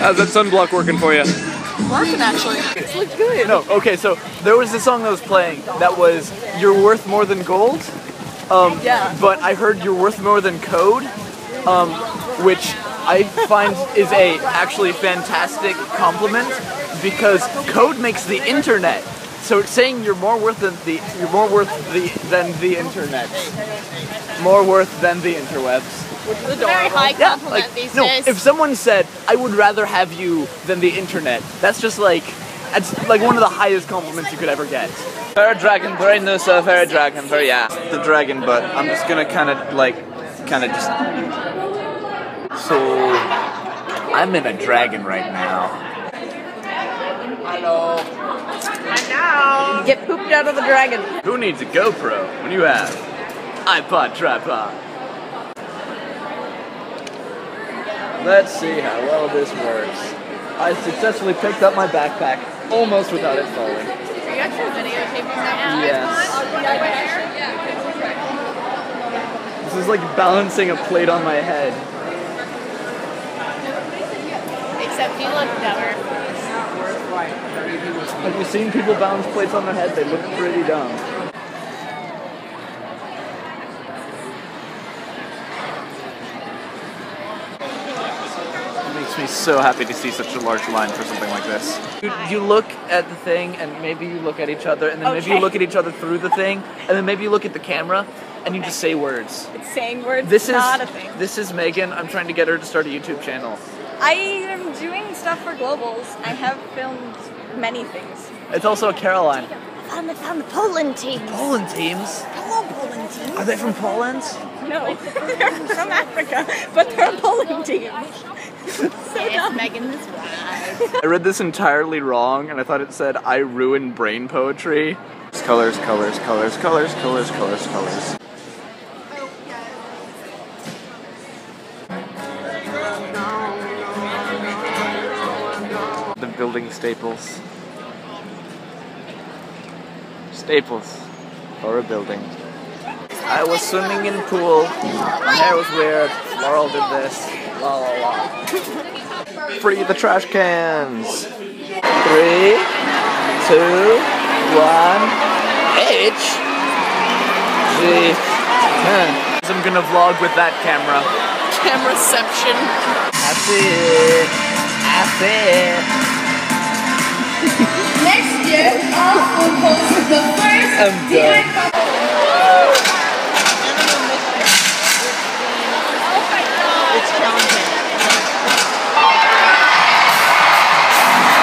How's that sunblock working for you? Working actually. This looks good. No, okay, so there was this song that was playing that was "You're Worth More Than Gold," um, Yeah. but I heard "You're Worth More Than Code," um, which I find is a actually fantastic compliment because code makes the internet. So it's saying you're more worth than the you're more worth the than the internet, more worth than the interwebs. Very high Yeah, compliment like these no. days. If someone said, "I would rather have you than the internet," that's just like that's like one of the highest compliments you could ever get. Fairy dragon, very no sir, fairy dragon, very yeah. The dragon, but I'm just gonna kind of like, kind of just. So I'm in a dragon right now. Get pooped out of the dragon. Who needs a GoPro when you have iPod tripod? Let's see how well this works. I successfully picked up my backpack almost without it falling. Are you actually videotaping that? Yes. This is like balancing a plate on my head. Except you look dumber. Have you seen people balance plates on their head? They look pretty dumb. It makes me so happy to see such a large line for something like this. You, you look at the thing, and maybe you look at each other, and then maybe you look at each other through the thing, and then maybe you look at the camera, and you just say words. It's saying words This is is not a thing. this is Megan. I'm trying to get her to start a YouTube channel. I am doing stuff for globals. I have filmed many things. It's also a Caroline. found the, found the Poland team. Poland teams. Hello, Poland team. Are they from Poland? No, they're from Africa, but they're a Poland team. so dumb. Megan is right. I read this entirely wrong, and I thought it said "I ruin brain poetry." Colors, colors, colors, colors, colors, colors, colors. Building staples. Staples for a building. I was swimming in pool. My hair was weird. Laurel did this. La la la. Free the trash cans. Three, two, one. H. G. Huh. I'm gonna vlog with that camera. Cameraception. That's it. That's it. Next year, us will host the first I'm done.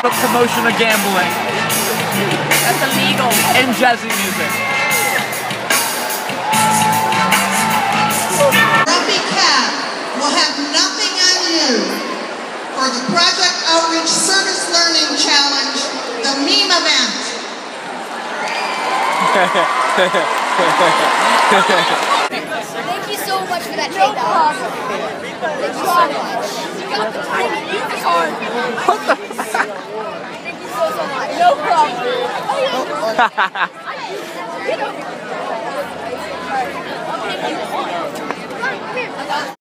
A promotion of gambling That's illegal. and jazzy music. Thank you so much for that no problem. Thank you so much. You got the tiny unicorn. Thank you so so much. No problem. Oh, yeah.